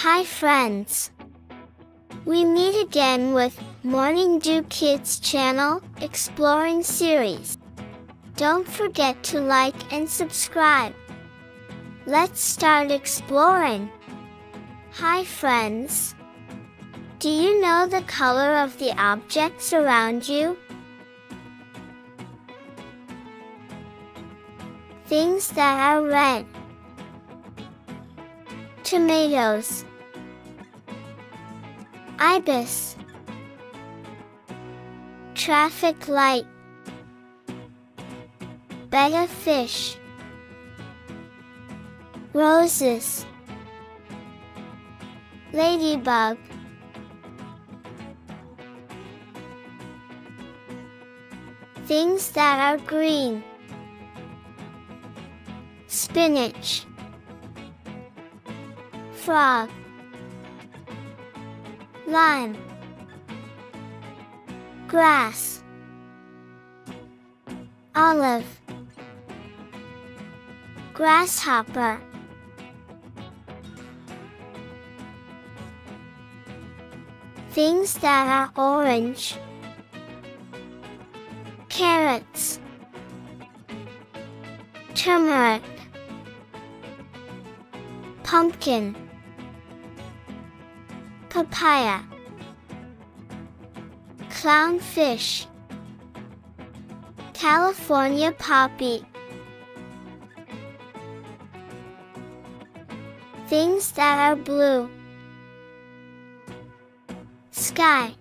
Hi friends! We meet again with Morning Dew Kids channel Exploring series. Don't forget to like and subscribe. Let's start exploring. Hi friends! Do you know the color of the objects around you? Things that are red. Tomatoes. Ibis. Traffic light. Betta fish. Roses. Ladybug. Things that are green. Spinach. Frog. Lime. Grass. Olive. Grasshopper. Things that are orange. Carrots. Turmeric. Pumpkin. Papaya. Clownfish. California poppy. Things that are blue. Sky.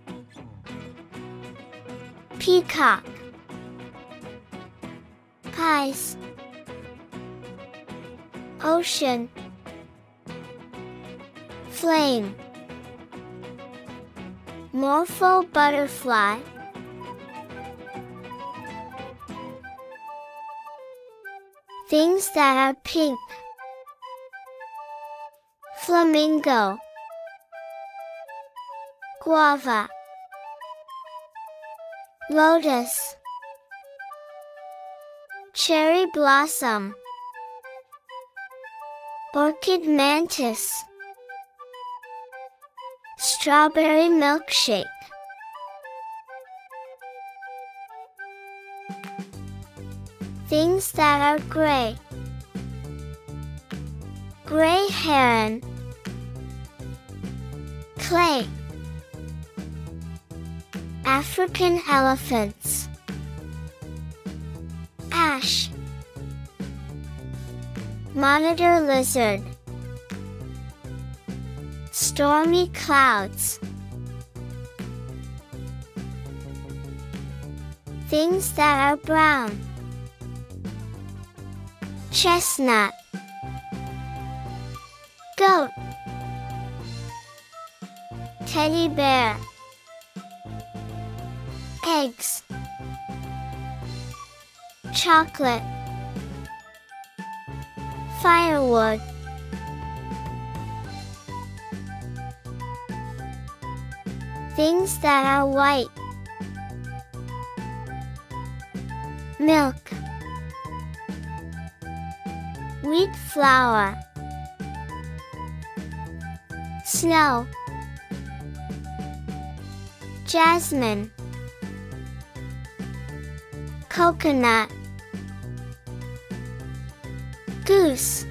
Peacock. Pies. Ocean. Flame. Morpho butterfly. Things that are pink. Flamingo. Guava. Lotus. Cherry blossom. Orchid mantis. Strawberry milkshake. Things that are gray. Gray heron. Clay. African elephants. Ash. Monitor lizard. Stormy clouds. Things that are brown. Chestnut. Goat. Teddy bear. Eggs. Chocolate. Firewood. Things that are white. Milk. Wheat flour. Snow. Jasmine. Coconut. Goose.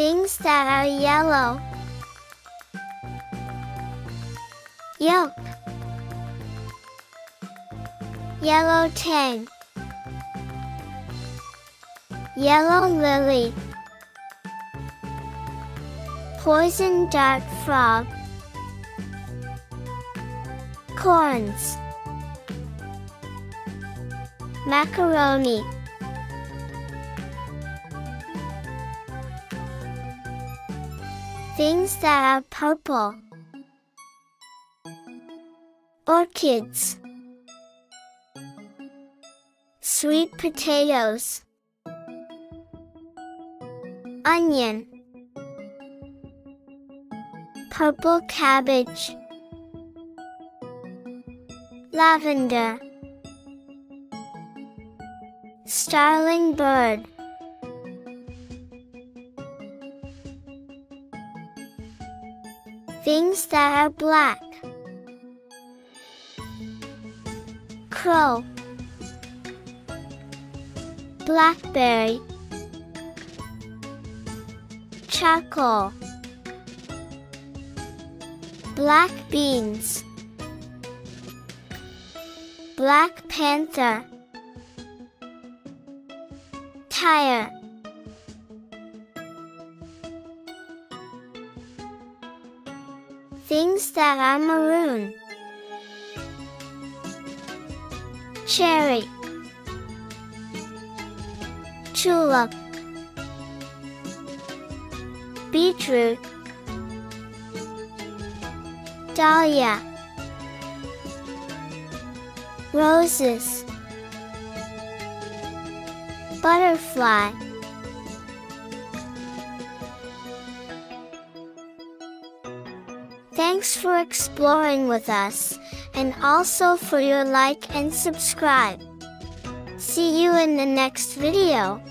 Things that are yellow. Yolk. Yellow tang. Yellow lily. Poison dart frog. Corns. Macaroni. Things that are purple. Orchids. Sweet potatoes. Onion. Purple cabbage. Lavender. Starling bird. Things that are black. Crow. Blackberry. Charcoal. Black beans. Black panther. Tire. Things that are maroon. Cherry. Tulip. Beetroot. Dahlia. Roses. Butterfly. Thanks for exploring with us, and also for your like and subscribe. See you in the next video.